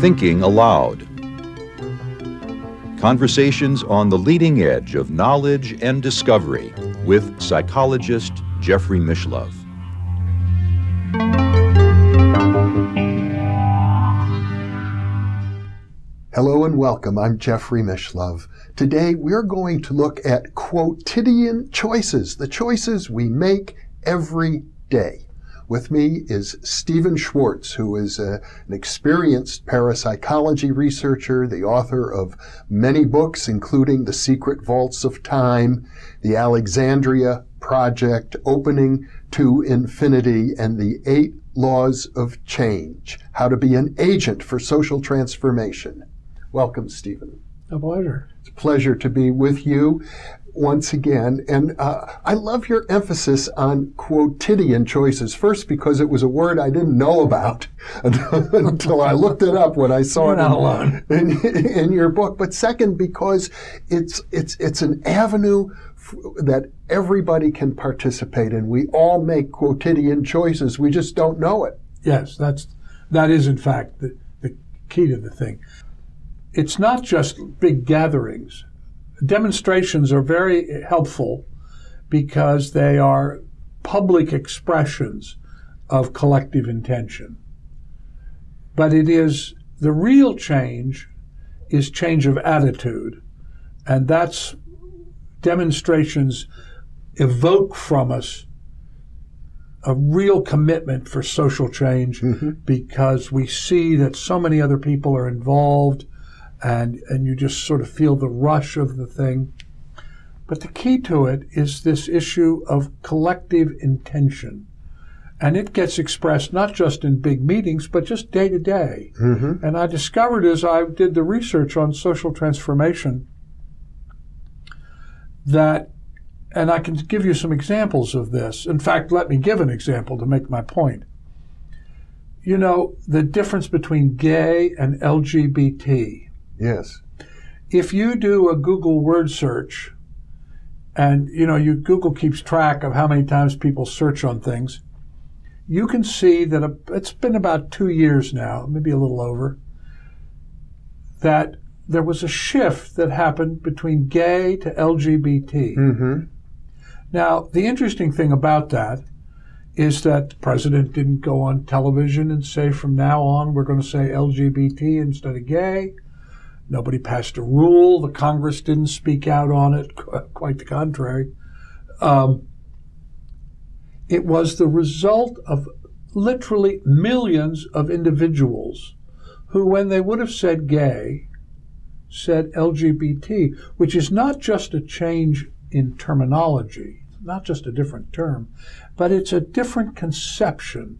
Thinking Allowed. Conversations on the leading edge of knowledge and discovery with psychologist Jeffrey Mishlove. Hello and welcome. I'm Jeffrey Mishlove. Today we're going to look at quotidian choices, the choices we make every day. With me is Stephan Schwartz, who is a, an experienced parapsychology researcher, the author of many books, including The Secret Vaults of Time, The Alexandria Project, Opening to Infinity, and The Eight Laws of Change, How to Be an Agent for Social Transformation. Welcome, Stephan. A pleasure. It's a pleasure to be with you once again. And uh, I love your emphasis on quotidian choices. First, because it was a word I didn't know about until I looked it up when I saw You're it alone. In, in, your book. But second, because it's it's it's an avenue that everybody can participate in. We all make quotidian choices. We just don't know it. Yes, that's that is in fact the, the key to the thing. It's not just big gatherings demonstrations are very helpful because they are public expressions of collective intention. But it is the real change is change of attitude. And that's demonstrations evoke from us a real commitment for social change mm-hmm. because we see that so many other people are involved and and you just sort of feel the rush of the thing. But the key to it is this issue of collective intention. And it gets expressed not just in big meetings, but just day to day. Mm-hmm. And I discovered as I did the research on social transformation that, and I can give you some examples of this. In fact, let me give an example to make my point. You know, the difference between gay and LGBT Yes. If you do a Google word search, and you know, you Google keeps track of how many times people search on things, you can see that a, it's been about two years now, maybe a little over, that there was a shift that happened between gay to LGBT. Mm-hmm. Now, the interesting thing about that is that the president didn't go on television and say from now on we're going to say LGBT instead of gay. Nobody passed a rule. The Congress didn't speak out on it. Quite the contrary. Um, it was the result of literally millions of individuals who, when they would have said gay, said LGBT, which is not just a change in terminology, not just a different term, but it's a different conception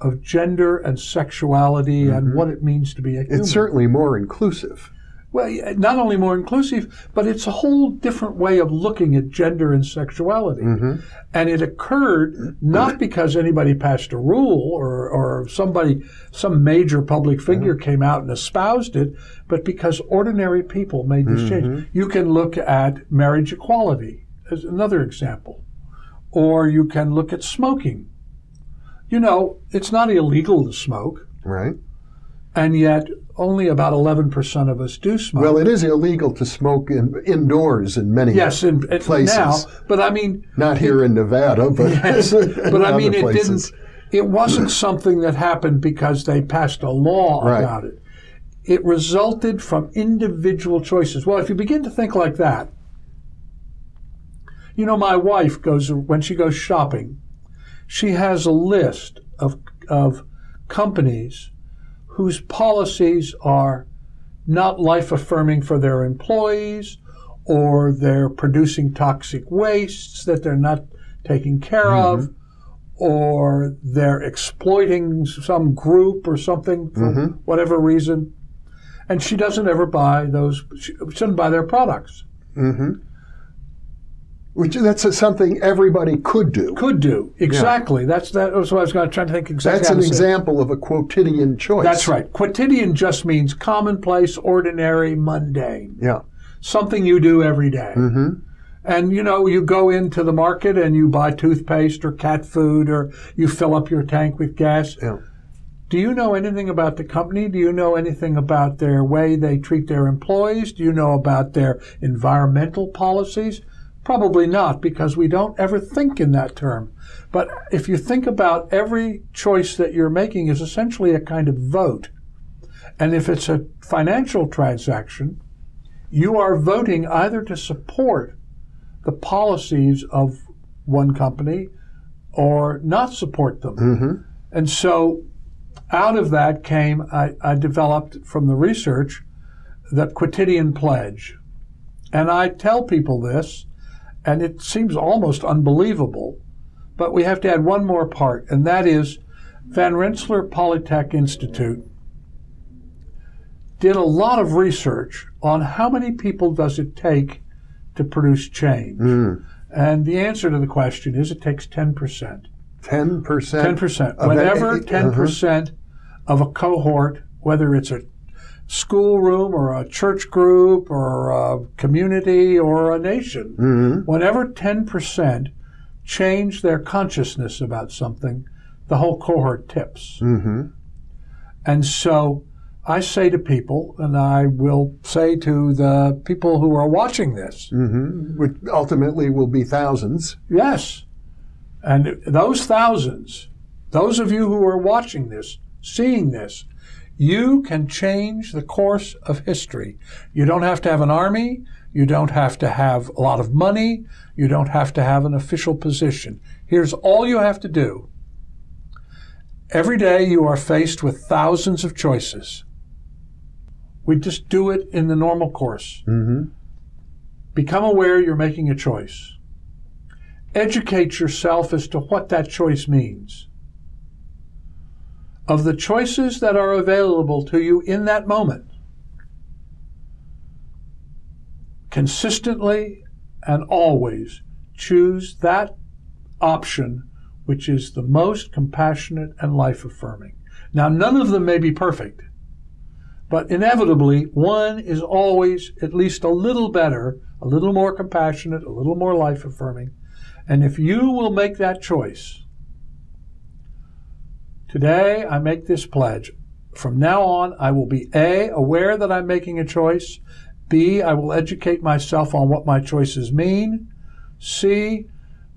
of gender and sexuality mm-hmm. and what it means to be a human. It's certainly more inclusive well, not only more inclusive, but it's a whole different way of looking at gender and sexuality. Mm-hmm. And it occurred not because anybody passed a rule or, or somebody, some major public figure mm-hmm. came out and espoused it, but because ordinary people made this mm-hmm. change. You can look at marriage equality as another example, or you can look at smoking. You know, it's not illegal to smoke. Right. And yet, only about 11% of us do smoke. Well, it is illegal to smoke in, indoors in many yes, in, places. now, but I mean, not here it, in Nevada, but yes, but I mean, it places. didn't. It wasn't something that happened because they passed a law right. about it. It resulted from individual choices. Well, if you begin to think like that, you know, my wife goes when she goes shopping, she has a list of of companies whose policies are not life affirming for their employees or they're producing toxic wastes that they're not taking care mm-hmm. of or they're exploiting some group or something for mm-hmm. whatever reason and she doesn't ever buy those she doesn't buy their products mm-hmm. Which that's something everybody could do. Could do exactly. Yeah. That's that was what I was going to try to think exactly. That's an example of a quotidian choice. That's right. Quotidian just means commonplace, ordinary, mundane. Yeah. Something you do every day. Mm-hmm. And you know, you go into the market and you buy toothpaste or cat food or you fill up your tank with gas. Yeah. Do you know anything about the company? Do you know anything about their way they treat their employees? Do you know about their environmental policies? Probably not, because we don't ever think in that term. But if you think about every choice that you're making is essentially a kind of vote. And if it's a financial transaction, you are voting either to support the policies of one company or not support them. Mm-hmm. And so out of that came, I, I developed from the research the quotidian pledge. And I tell people this, and it seems almost unbelievable, but we have to add one more part, and that is Van Rensselaer Polytech Institute did a lot of research on how many people does it take to produce change. Mm. And the answer to the question is it takes 10%. 10%. 10%. of Whenever any- 10% of a cohort, whether it's a schoolroom or a church group or a community or a nation, Mhm. whenever 10% change their consciousness about something, the whole cohort tips. Mhm. And so I say to people, and I will say to the people who are watching this, Mhm. Which ultimately will be thousands. Yes. And those thousands, those of you who are watching this, seeing this, you can change the course of history. You don't have to have an army. You don't have to have a lot of money. You don't have to have an official position. Here's all you have to do. Every day you are faced with thousands of choices. We just do it in the normal course. Mm-hmm. Become aware you're making a choice. Educate yourself as to what that choice means. Of the choices that are available to you in that moment, consistently and always choose that option which is the most compassionate and life affirming. Now, none of them may be perfect, but inevitably, one is always at least a little better, a little more compassionate, a little more life affirming. And if you will make that choice, today I make this pledge. From now on, I will be A, aware that I'm making a choice. B, I will educate myself on what my choices mean. C,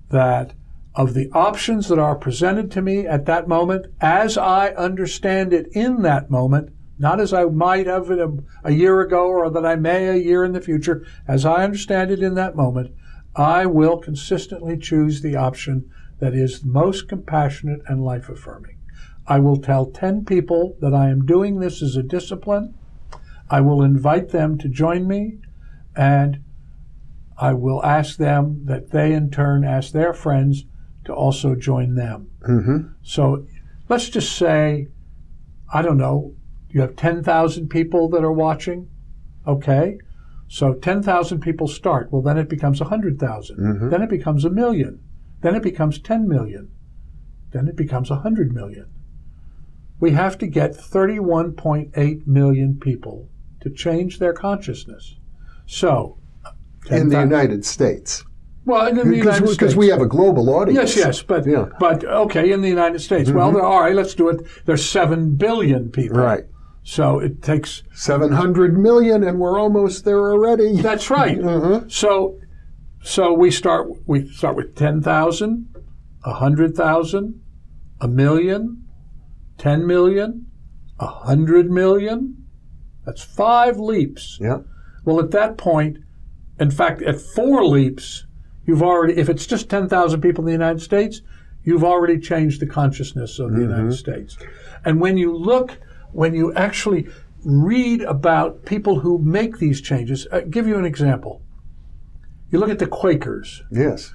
that of the options that are presented to me at that moment, as I understand it in that moment, not as I might have it a, a year ago or that I may a year in the future, as I understand it in that moment, I will consistently choose the option that is most compassionate and life affirming. I will tell 10 people that I am doing this as a discipline. I will invite them to join me, and I will ask them that they in turn ask their friends to also join them. Mm-hmm. So let's just say, I don't know, you have 10,000 people that are watching. Okay. So 10,000 people start. Well, then it becomes 100,000. Mhm. Then it becomes a million. Then it becomes 10 million. Then it becomes 100 million. We have to get 31.8 million people to change their consciousness. So, In the United States. well, in the United States. Because we have a global audience. Yes, yes, but Yeah. Mm-hmm. but okay, in the United States. Well, there, all right, let's do it. There's seven billion people, Right. So it takes. 700 million, and we're almost there already. That's right. Mhm. So so we start we start with ten thousand, a hundred thousand, a million, ten million, a hundred million. That's five leaps. Yeah. Well, at that point, in fact, at four leaps, you've already, if it's just 10,000 people in the United States, you've already changed the consciousness of the United mm-hmm. States. And when you look, when you actually read about people who make these changes, I'll give you an example. You look at the Quakers. Yes.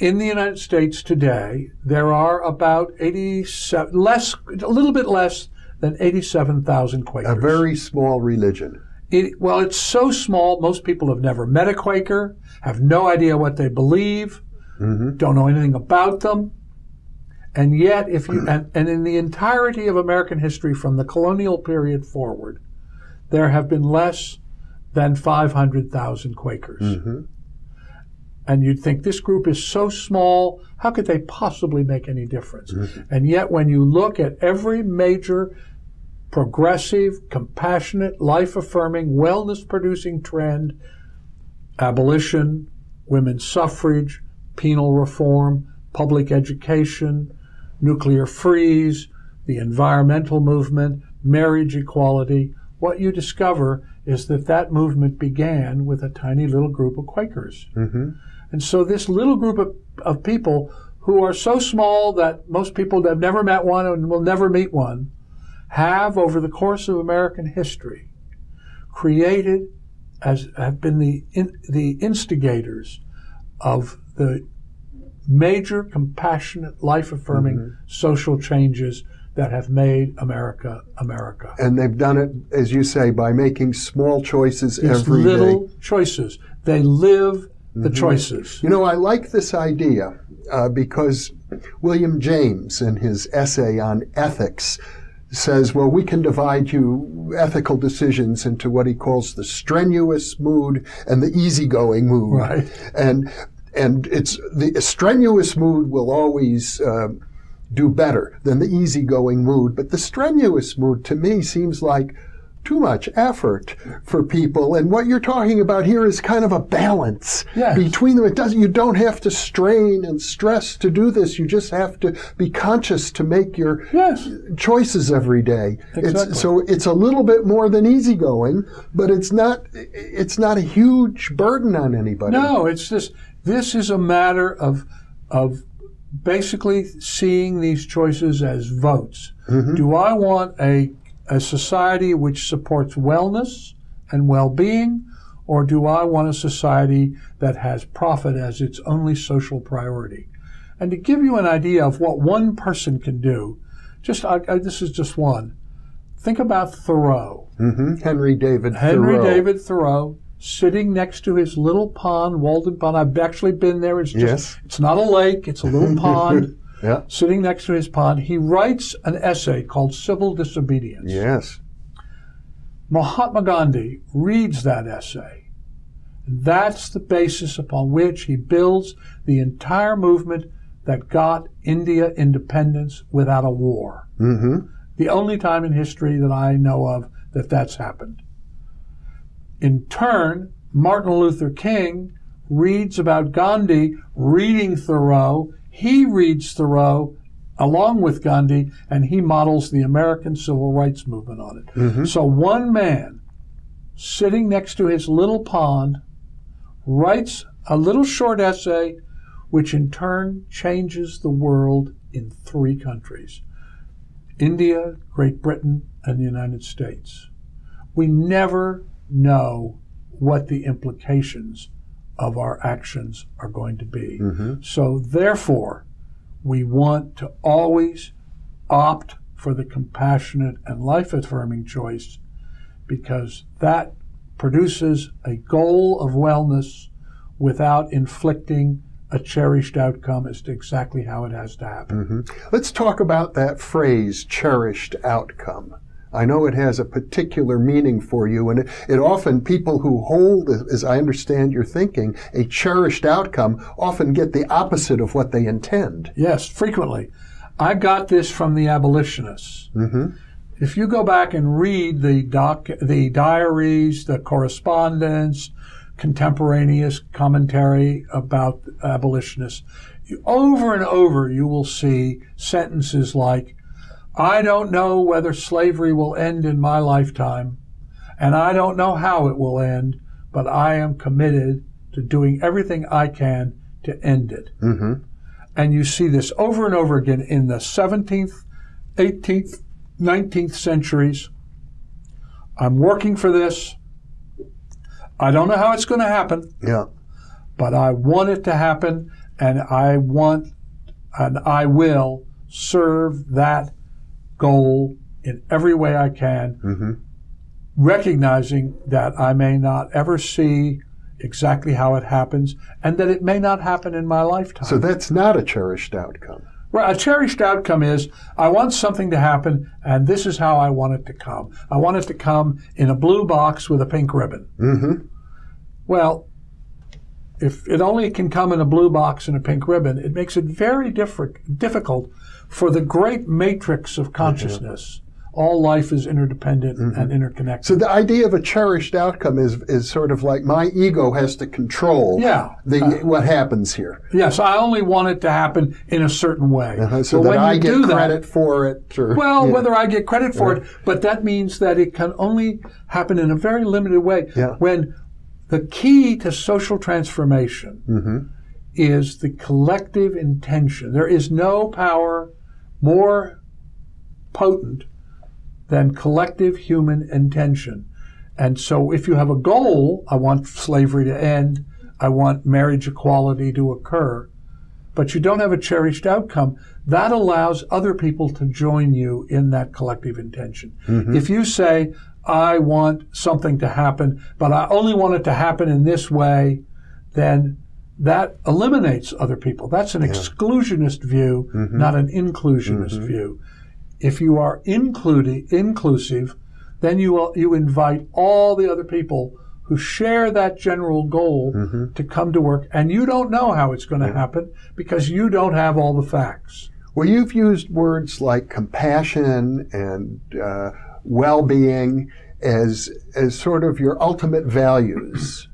In the United States today, there are about 87, less, a little bit less than 87,000 Quakers. A very small religion. It, well, it's so small, most people have never met a Quaker, have no idea what they believe, Mhm. don't know anything about them. And yet, if you, and, and in the entirety of American history from the colonial period forward, there have been less than 500,000 Quakers. Mhm. And you'd think this group is so small, how could they possibly make any difference? And yet, when you look at every major progressive, compassionate, life affirming, wellness producing trend abolition, women's suffrage, penal reform, public education, nuclear freeze, the environmental movement, marriage equality what you discover is that that movement began with a tiny little group of Quakers. Mm-hmm. And so this little group of, of people who are so small that most people have never met one and will never meet one have, over the course of American history, created as have been the in, the instigators of the major compassionate life affirming mm-hmm. social changes that have made America America. And they've done it, as you say, by making small choices These every day. little choices. They live the choices. You know, I like this idea uh, because William James, in his essay on ethics, says, well, we can divide you ethical decisions into what he calls the strenuous mood and the easygoing mood. Right. And and it's the strenuous mood will always uh, do better than the easygoing mood, but the strenuous mood to me seems like too much effort for people. And what you're talking about here is kind of a balance Yes. between them. It doesn't, you don't have to strain and stress to do this. You just have to be conscious to make your Yes. choices every day. Exactly. It's, so it's a little bit more than easygoing, but it's not, it's not a huge burden on anybody. No, it's just this is a matter of of basically seeing these choices as votes. Mm-hmm. Do I want a a society which supports wellness and well-being or do I want a society that has profit as its only social priority? And to give you an idea of what one person can do, just I, I, this is just one. Think about Thoreau. hmm Henry David Henry Thoreau. David Thoreau sitting next to his little pond, Walden Pond. I've actually been there. It's just, Yes. it's not a lake, it's a little pond. Yeah. Sitting next to his pond, he writes an essay called Civil Disobedience. Yes. Mahatma Gandhi reads that essay. That's the basis upon which he builds the entire movement that got India independence without a war. hmm The only time in history that I know of that that's happened. In turn, Martin Luther King reads about Gandhi reading Thoreau. He reads Thoreau along with Gandhi, and he models the American civil rights movement on it. Mm-hmm. So one man sitting next to his little pond writes a little short essay, which in turn changes the world in three countries. India, Great Britain, and the United States. We never know what the implications of our actions are going to be. Mm-hmm. So, therefore, we want to always opt for the compassionate and life affirming choice because that produces a goal of wellness without inflicting a cherished outcome as to exactly how it has to happen. Mm-hmm. Let's talk about that phrase, cherished outcome. I know it has a particular meaning for you, and it, it often, people who hold, as I understand your thinking, a cherished outcome often get the opposite of what they intend. Yes, frequently. I got this from the abolitionists. Mm-hmm. If you go back and read the doc, the diaries, the correspondence, contemporaneous commentary about abolitionists, you, over and over you will see sentences like, "I don't know whether slavery will end in my lifetime, and I don't know how it will end, but I am committed to doing everything I can to end it." Mm-hmm. And you see this over and over again in the 17th, 18th, 19th centuries. I'm working for this. I don't know how it's going to happen, Yeah. but I want it to happen, and I want and I will serve that goal in every way I can, recognizing that I may not ever see exactly how it happens and that it may not happen in my lifetime. So that's not a cherished outcome. Right. A cherished outcome is I want something to happen, and this is how I want it to come. I want it to come in a blue box with a pink ribbon. Mm-hmm. Well, if it only can come in a blue box and a pink ribbon, it makes it very different, difficult for the great matrix of consciousness. All life is interdependent and interconnected. So the idea of a cherished outcome is is sort of like my ego has to control Yeah. the what happens here, yes, I only want it to happen in a certain way. uh, so But that when I get do that- credit for it. Or, Well, yeah. whether I get credit for it, but that means that it can only happen in a very limited way. Yeah. When the key to social transformation Mm-hmm. is the collective intention. There is no power more potent than collective human intention. And so if you have a goal, I want slavery to end, I want marriage equality to occur, but you don't have a cherished outcome, that allows other people to join you in that collective intention. Mm-hmm. If you say, I want something to happen, but I only want it to happen in this way, then that eliminates other people. That's an exclusionist view, mm-hmm. not an inclusionist mm-hmm. view. If you are including, inclusive, then you will, you invite all the other people who share that general goal mm-hmm. to come to work, and you don't know how it's going to happen because you don't have all the facts. Well, you've used words like compassion and uh, well-being as as sort of your ultimate values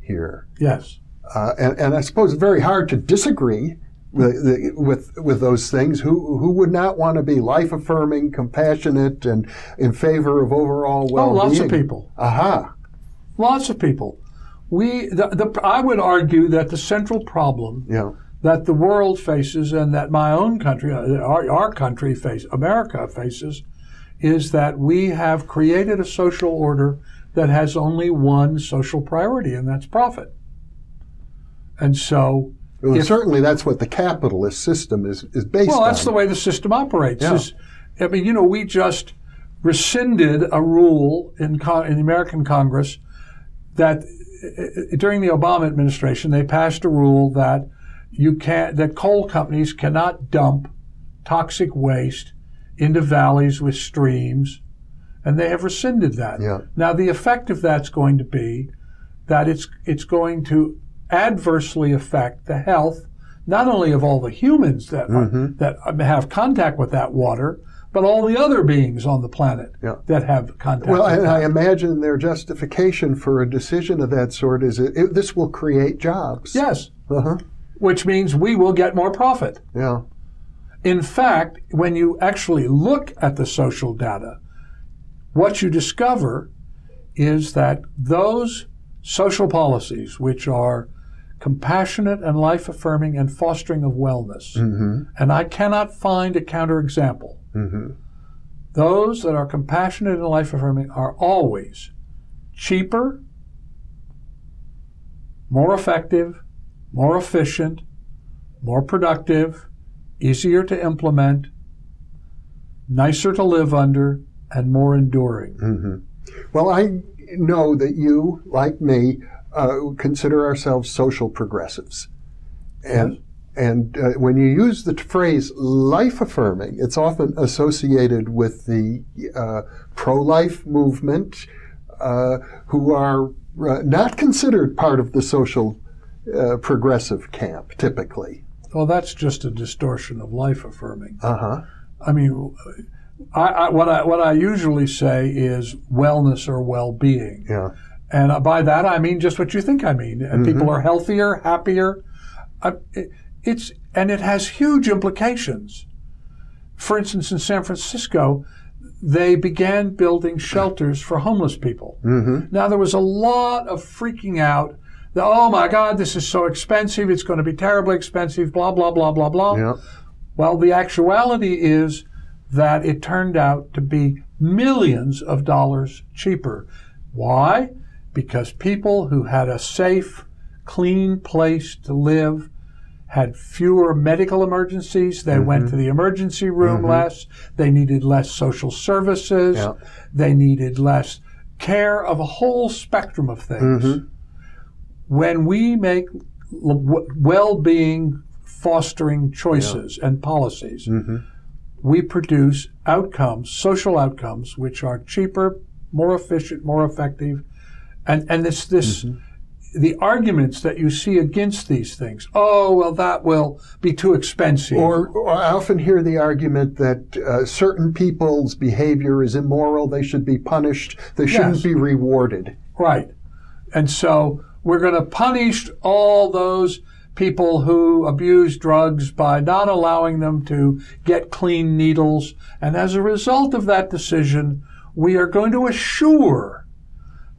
here, Yes. Uh, and, and I suppose it's very hard to disagree with, with with those things. Who who would not want to be life-affirming, compassionate, and in favor of overall Oh, well-being? lots of people. Aha. Lots of people. We, the, the, I would argue that the central problem Yeah. that the world faces and that my own country, uh, our, our country face, America faces, is that we have created a social order that has only one social priority, and that's profit. And so, Well, If- certainly that's what the capitalist system is, is based well, on. that's the way the system operates. Yeah. Is- I mean, you know, we just rescinded a rule in, con- in the American Congress that uh, during the Obama administration they passed a rule that you can't that coal companies cannot dump toxic waste into valleys with streams, and they have rescinded that. Yeah. Now the effect of that's going to be that it's it's going to adversely affect the health not only of all the humans that are, that have contact with that water, but all the other beings on the planet Yeah. that have contact. Well, with and. I imagine their justification for a decision of that sort is it, it, this will create jobs. yes, Uh-huh. which means we will get more profit. Yeah. In fact, when you actually look at the social data, what you discover is that those social policies, which are compassionate and life affirming and fostering of wellness, mm-hmm. and I cannot find a counterexample, mm-hmm. those that are compassionate and life affirming are always cheaper, more effective, more efficient, more productive, easier to implement, nicer to live under, and more enduring. Mm-hmm. Well, I know that you, like me, uh, consider ourselves social progressives. And and uh, when you use the phrase life affirming, it's often associated with the uh, pro life movement, uh, who are uh, not considered part of the social uh, progressive camp typically. Well, that's just a distortion of life affirming. Uh huh. I mean, I, I, what I what I usually say is wellness or well-being, Yeah. And by that I mean just what you think I mean. And mm-hmm. people are healthier, happier. I, it, it's and it has huge implications. For instance, in San Francisco, they began building shelters for homeless people. Mm-hmm. Now there was a lot of freaking out. That, oh my God, this is so expensive. It's going to be terribly expensive. Blah blah blah blah blah. Yeah. Well, the actuality is that it turned out to be millions of dollars cheaper. Why? Because people who had a safe, clean place to live had fewer medical emergencies. They mm-hmm. went to the emergency room mm-hmm. less. They needed less social services. Yeah. They needed less care of a whole spectrum of things. Mm-hmm. When we make well-being fostering choices and policies, we produce outcomes, social outcomes, which are cheaper, more efficient, more effective, and and this this the arguments that you see against these things. Oh, well, that will be too expensive. Or, or I often hear the argument that uh, certain people's behavior is immoral, they should be punished, they shouldn't Yes. be rewarded. Right. And so we're going to punish all those people who abuse drugs by not allowing them to get clean needles. And as a result of that decision, we are going to assure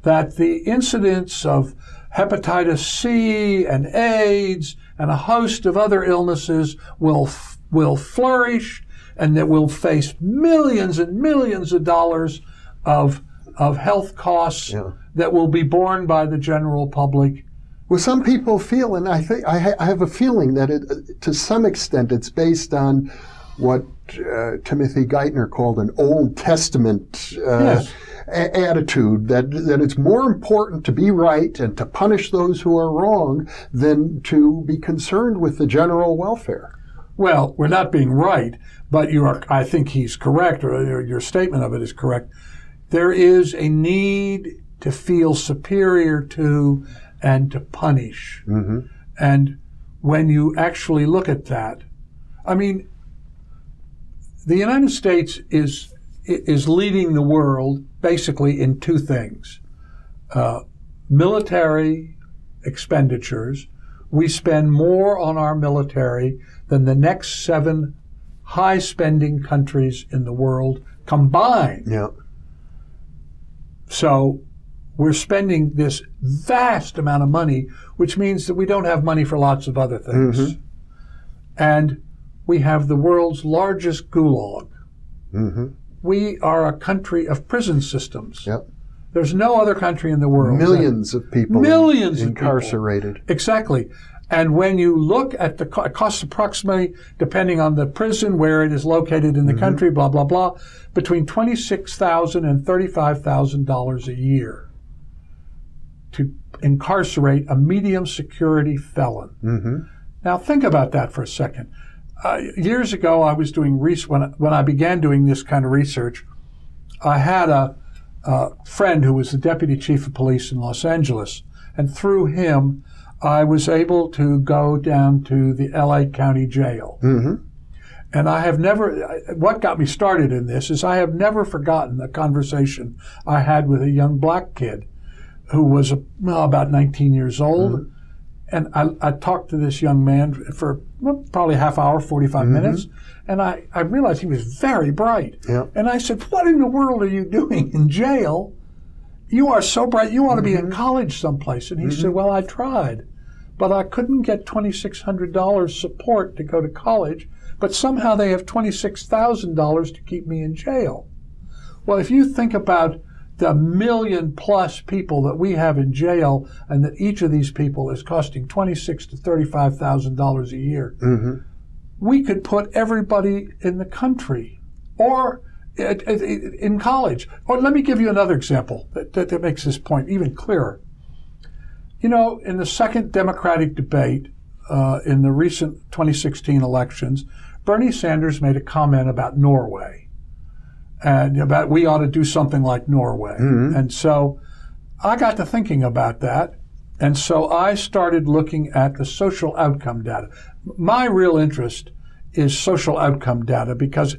that the incidence of hepatitis C and AIDS and a host of other illnesses will f- will flourish and that we'll face millions and millions of dollars of of health costs Yeah. that will be borne by the general public. Well, some people feel, and I think I, ha- I have a feeling that it, uh, to some extent, it's based on what uh, Timothy Geithner called an Old Testament uh, Yes. A- attitude that that it's more important to be right and to punish those who are wrong than to be concerned with the general welfare. Well, we're not being right, but you are. I think he's correct, or your- your statement of it is correct. There is a need to feel superior to and to punish. Mm-hmm. And when you actually look at that, I mean, the United States is is leading the world basically in two things: uh, military expenditures. We spend more on our military than the next seven high spending countries in the world combined. Yeah. So we're spending this vast amount of money, which means that we don't have money for lots of other things. And we have the world's largest gulag. hmm We are a country of prison systems. Yep. There's no other country in the world. Millions of people Millions of people. incarcerated. Exactly. And when you look at the co- it costs approximately, depending on the prison where it is located in the country, blah blah blah, between twenty six thousand and thirty five thousand dollars a year to incarcerate a medium security felon. hmm Now think about that for a second. Uh, years ago, I was doing res- when when I began doing this kind of research. I had a, a friend who was the deputy chief of police in Los Angeles, and through him, I was able to go down to the L.A. County Jail. hmm And I have never, what got me started in this is I have never forgotten a conversation I had with a young black kid who was well, about 19 years old. And I, I talked to this young man for probably half hour, 45 mm-hmm. minutes. And I, I realized he was very bright. And I said, What in the world are you doing in jail? You are so bright. You ought to be in mm-hmm. college someplace. And he said, mm-hmm. Well, I tried, but I couldn't get $2,600 support to go to college. But somehow they have $26,000 to keep me in jail. Well, if you think about the million plus people that we have in jail, and that each of these people is costing twenty-six to thirty-five thousand dollars a year, hmm we could put everybody in the country or in college. Or let me give you another example that, that, that makes this point even clearer. You know, in the second Democratic debate uh, in the recent 2016 elections, Bernie Sanders made a comment about Norway and about we ought to do something like Norway. And so I got to thinking about that. And so I started looking at the social outcome data. My real interest is social outcome data because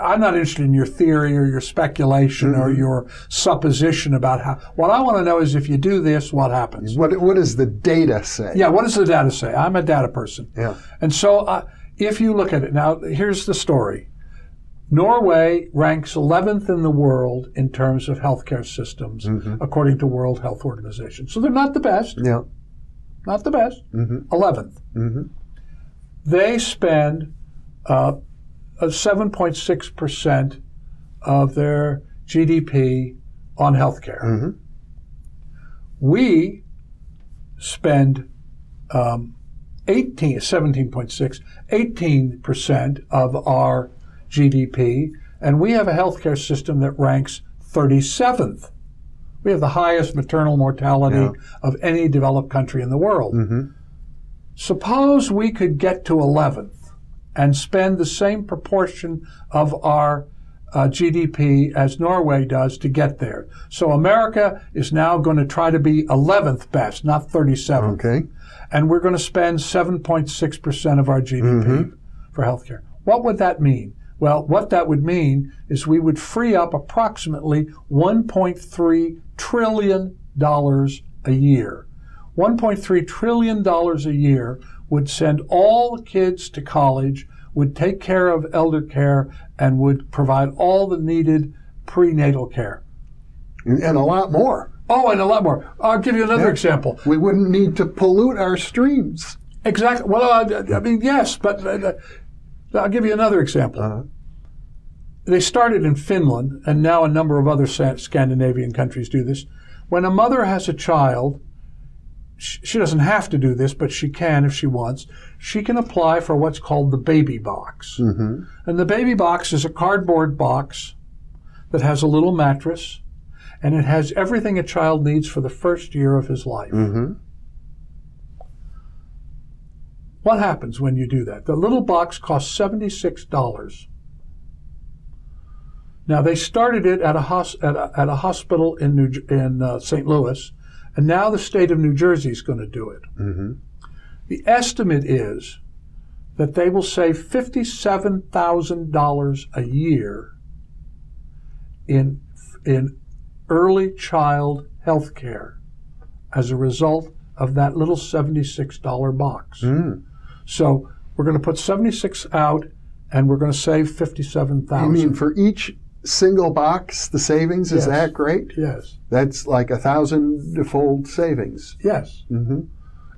I'm not interested in your theory or your speculation or your supposition about how. What I want to know is if you do this, what happens? What what does the data say? Yeah, what does the data say? I'm a data person. Yeah. And so uh, if you look at it, now here's the story Norway ranks 11th in the world in terms of healthcare systems, according to World Health Organization. So they're not the best, Yeah. not the best, Mhm. 11th. Mhm. They spend uh, uh, 7.6% of their GDP on healthcare. Mhm. We spend um, 18, 17.6, 18% of our GDP, and we have a healthcare system that ranks 37th. We have the highest maternal mortality Yeah. of any developed country in the world. Mhm. Suppose we could get to 11th and spend the same proportion of our uh, GDP as Norway does to get there. So America is now going to try to be 11th best, not 37th. Okay. And we're going to spend 7.6% of our GDP for healthcare. What would that mean? Well, what that would mean is we would free up approximately $1.3 trillion a year. $1.3 trillion a year would send all kids to college, would take care of elder care, and would provide all the needed prenatal care. And, a lot more. Oh, and a lot more. I'll give you another Yeah. example. We wouldn't need to pollute our streams. Exactly. Well, I, I mean, yes, but uh, I'll give you another example. Uh-huh. They started in Finland, and now a number of other Scandinavian countries do this. When a mother has a child, she doesn't have to do this, but she can if she wants. She can apply for what's called the baby box. Mm-hmm. And the baby box is a cardboard box that has a little mattress, and it has everything a child needs for the first year of his life. Mm-hmm. What happens when you do that? The little box costs $76. Now, they started it at a, hos- at a, at a hospital in, New, in uh, St. Louis, and now the state of New Jersey is going to do it. Mm-hmm. The estimate is that they will save $57,000 a year in, in early child health care as a result of that little $76 box. Mm. So we're going to put 76 out and we're going to save 57,000. You mean for each single box, the savings is Yes. that great? yes. That's like a thousand-fold savings. Yes. Mm-hmm.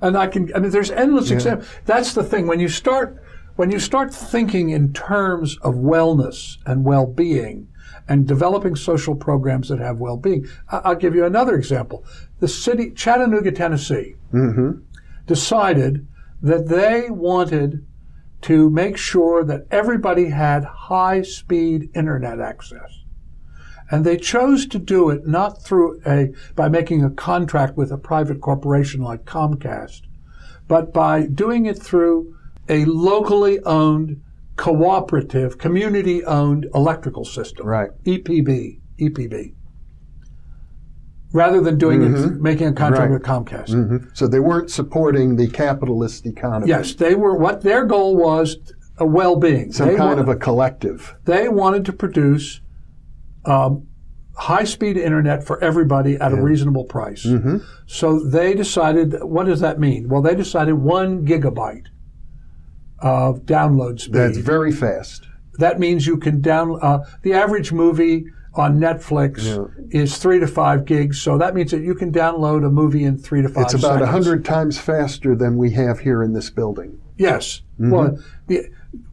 And I can I mean there's endless Yeah. examples. That's the thing when you start when you start thinking in terms of wellness and well-being and developing social programs that have well-being. I- I'll give you another example. The city Chattanooga, Tennessee Mm-hmm. decided that they wanted to make sure that everybody had high speed internet access. And they chose to do it not through a, by making a contract with a private corporation like Comcast, but by doing it through a locally owned, cooperative, community owned electrical system. Right. EPB, EPB. Rather than doing it, Mhm. making a contract Right. with Comcast. hmm So they weren't supporting the capitalist economy. Yes, they were. What their goal was, a well-being. Some they kind wa- of a collective. They wanted to produce um, high-speed internet for everybody at a reasonable price. Mm-hmm. So they decided. What does that mean? Well, they decided one gigabyte of download speed. That's very fast. that means you can down. Uh, the average movie on Netflix Yeah. is three to five gigs. So that means that you can download a movie in three to five. It's about a hundred times faster than we have here in this building. Yes. Mm-hmm. Well, the,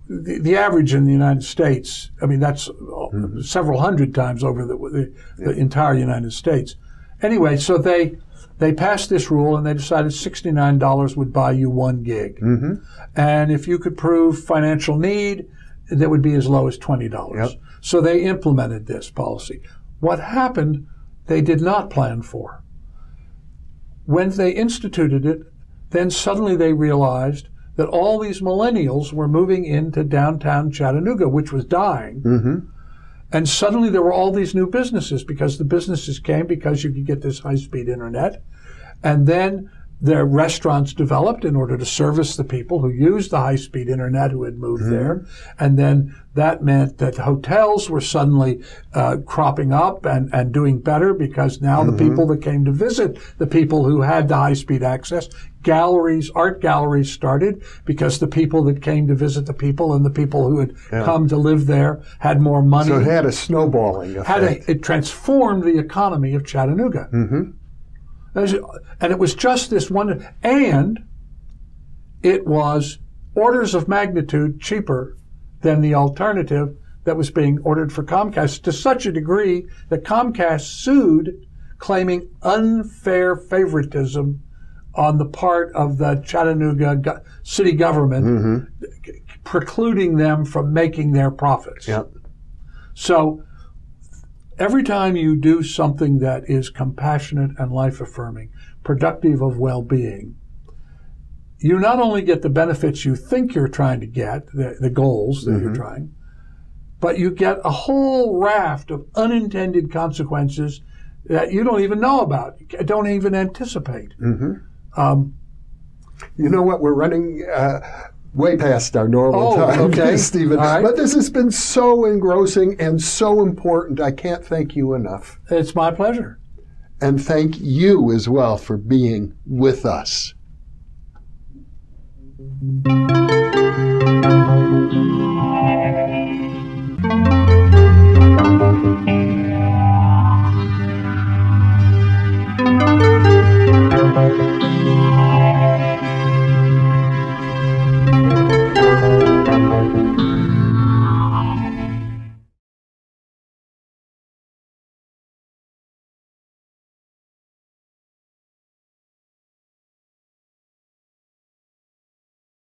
the the average in the United States, I mean, that's uh, Mm-hmm. several hundred times over the, the, the entire United States. Anyway, so they they passed this rule and they decided sixty nine dollars would buy you one gig, Mm-hmm. and if you could prove financial need, that would be as low as twenty dollars. Yep. So they implemented this policy. What happened? They did not plan for. When they instituted it, then suddenly they realized that all these millennials were moving into downtown Chattanooga, which was dying. Mm-hmm. And suddenly there were all these new businesses because the businesses came because you could get this high speed internet. And then their restaurants developed in order to service the people who used the high speed internet who had moved there. And then that meant that hotels were suddenly uh, cropping up and, and doing better because now the people that came to visit the people who had the high speed access, galleries, art galleries started because the people that came to visit the people and the people who had come to live there had more money So it had a snowballing effect. had a, it transformed the economy of Chattanooga. Mhm. And it was just this one, and it was orders of magnitude cheaper than the alternative that was being ordered for Comcast to such a degree that Comcast sued, claiming unfair favoritism on the part of the Chattanooga go- city government, mm-hmm. precluding them from making their profits. Yep. So every time you do something that is compassionate and life affirming, productive of well being, you not only get the benefits you think you're trying to get, the, the goals that you're trying, but you get a whole raft of unintended consequences that you don't even know about, don't even anticipate. Um, You know what? We're running uh, way past our normal Oh, time, okay. Stephan. Right. But this has been so engrossing and so important. I can't thank you enough. it's my pleasure. And thank you as well for being with us.